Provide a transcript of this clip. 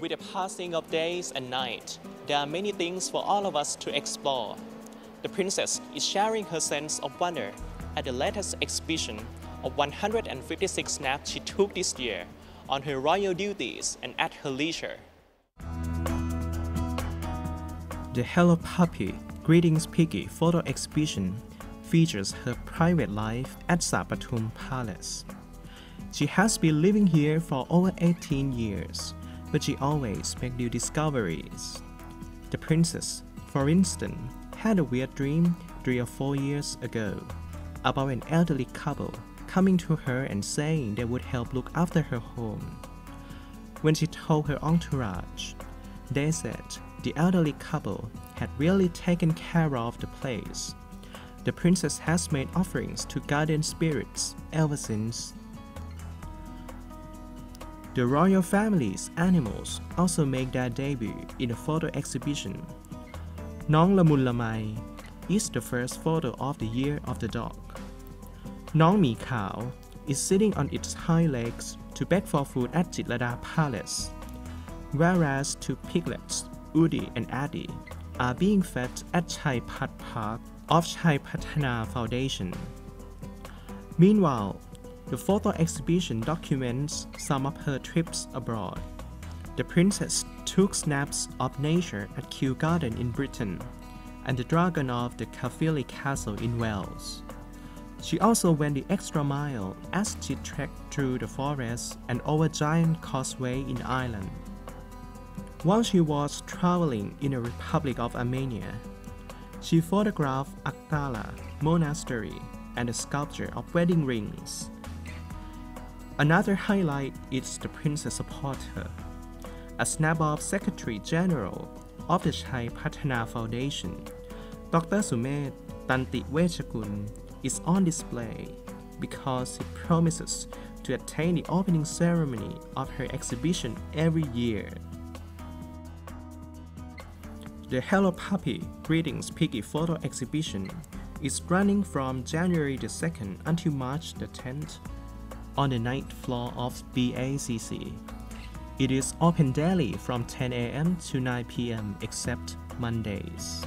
With the passing of days and night, there are many things for all of us to explore. The princess is sharing her sense of wonder at the latest exhibition of 156 snaps she took this year on her royal duties and at her leisure. The Hello Puppy Greetings Piggy photo exhibition features her private life at Sra Pathum Palace. She has been living here for over 18 years, but she always makes new discoveries. The princess, for instance, had a weird dream three or four years ago about an elderly couple coming to her and saying they would help look after her home. When she told her entourage, they said the elderly couple had really taken care of the place. The princess has made offerings to guardian spirits ever since. The royal family's animals also make their debut in a photo exhibition. Nong Lamun Lamai is the first photo of the year of the dog. Nong Mi Khao is sitting on its hind legs to beg for food at Jitlada Palace, whereas two piglets, Udi and Adi, are being fed at Chai Pat Park of Chaipattana Foundation. Meanwhile, the photo exhibition documents some of her trips abroad. The princess took snaps of nature at Kew Garden in Britain and the dragon of the Caerphilly Castle in Wales. She also went the extra mile as she trekked through the forest and over Giant Causeway in Ireland. While she was traveling in the Republic of Armenia, she photographed Akhtala Monastery and the sculpture of wedding rings. Another highlight is the Princess Supporter, a snap of Secretary General of the Chaipattana Foundation, Dr. Sumet Tantivejkul, is on display because he promises to attend the opening ceremony of her exhibition every year. The Hello Puppy Greetings Piggy photo exhibition is running from January the 2nd until March the 10th on the ninth floor of BACC. It is open daily from 10 a.m. to 9 p.m. except Mondays.